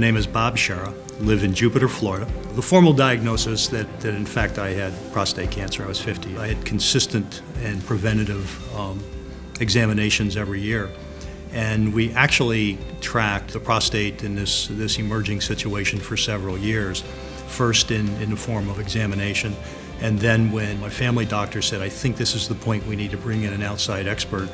Bob Sharra, live in Jupiter, Florida. The formal diagnosis that, that in fact I had prostate cancer, I was 50. I had consistent and preventative um, examinations every year. And we actually tracked the prostate in this, this emerging situation for several years. First in, in the form of examination, and then when my family doctor said, I think this is the point we need to bring in an outside expert,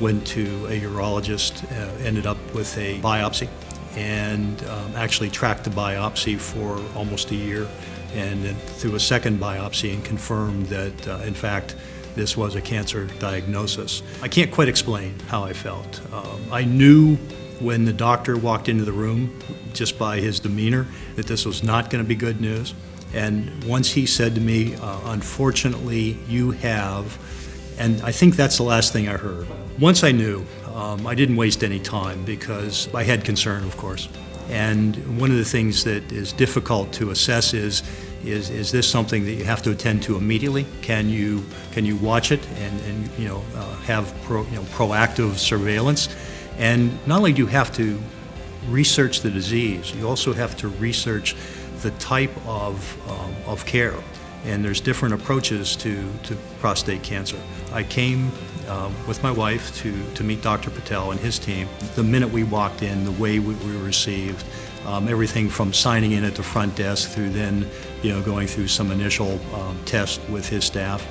went to a urologist, uh, ended up with a biopsy, and um, actually tracked the biopsy for almost a year, and then through a second biopsy and confirmed that, uh, in fact, this was a cancer diagnosis. I can't quite explain how I felt. Um, I knew when the doctor walked into the room, just by his demeanor, that this was not going to be good news. And once he said to me, uh, unfortunately, you have, and I think that's the last thing I heard. Once I knew, um, I didn't waste any time because I had concern, of course. And one of the things that is difficult to assess is, is, is this something that you have to attend to immediately? Can you, can you watch it and, and you know, uh, have pro, you know, proactive surveillance? And not only do you have to research the disease, you also have to research the type of, um, of care. And there's different approaches to, to prostate cancer. I came um, with my wife to, to meet Dr. Patel and his team. The minute we walked in, the way we, we were received, um, everything from signing in at the front desk through then, you know, going through some initial um, tests with his staff,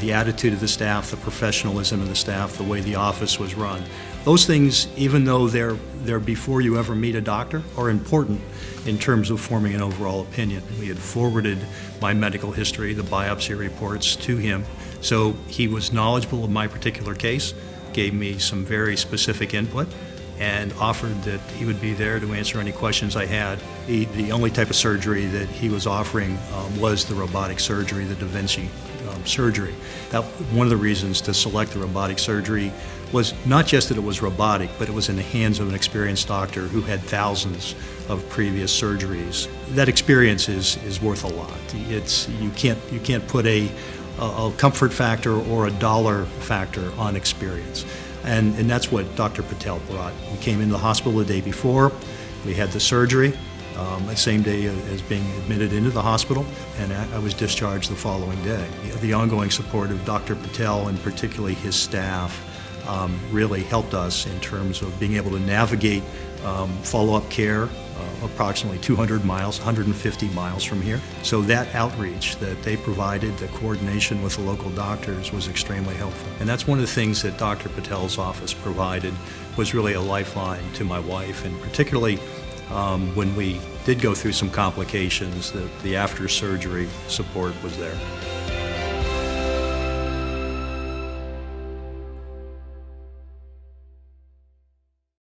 the attitude of the staff, the professionalism of the staff, the way the office was run. Those things, even though they're, they're before you ever meet a doctor, are important in terms of forming an overall opinion. We had forwarded my medical history, the biopsy reports, to him, so he was knowledgeable of my particular case, gave me some very specific input, and offered that he would be there to answer any questions I had. He, the only type of surgery that he was offering um, was the robotic surgery, the Da Vinci surgery. That, one of the reasons to select the robotic surgery was not just that it was robotic, but it was in the hands of an experienced doctor who had thousands of previous surgeries. That experience is, is worth a lot. It's, you, can't, you can't put a, a comfort factor or a dollar factor on experience. And, and that's what Dr. Patel brought. We came into the hospital the day before, we had the surgery, um, the same day as being admitted into the hospital, and I was discharged the following day. The ongoing support of Dr. Patel and particularly his staff um, really helped us in terms of being able to navigate um, follow-up care uh, approximately 200 miles, 150 miles from here. So that outreach that they provided, the coordination with the local doctors was extremely helpful. And that's one of the things that Dr. Patel's office provided was really a lifeline to my wife, and particularly um, when we did go through some complications, the, the after surgery support was there.